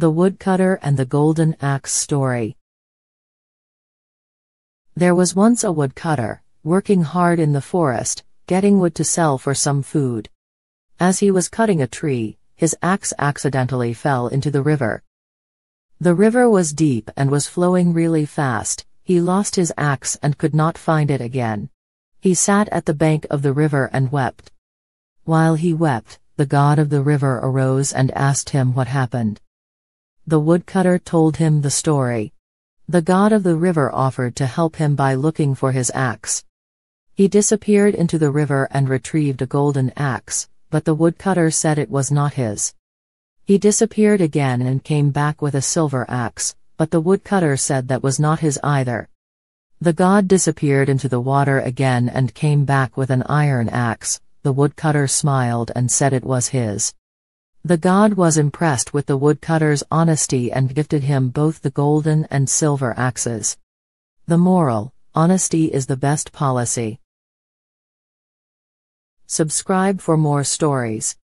The Woodcutter and the Golden Axe Story There was once a woodcutter, working hard in the forest, getting wood to sell for some food. As he was cutting a tree, his axe accidentally fell into the river. The river was deep and was flowing really fast, he lost his axe and could not find it again. He sat at the bank of the river and wept. While he wept, the god of the river arose and asked him what happened. The woodcutter told him the story. The god of the river offered to help him by looking for his axe. He disappeared into the river and retrieved a golden axe, but the woodcutter said it was not his. He disappeared again and came back with a silver axe, but the woodcutter said that was not his either. The god disappeared into the water again and came back with an iron axe, the woodcutter smiled and said it was his. The god was impressed with the woodcutter's honesty and gifted him both the golden and silver axes. The moral honesty is the best policy. Subscribe for more stories.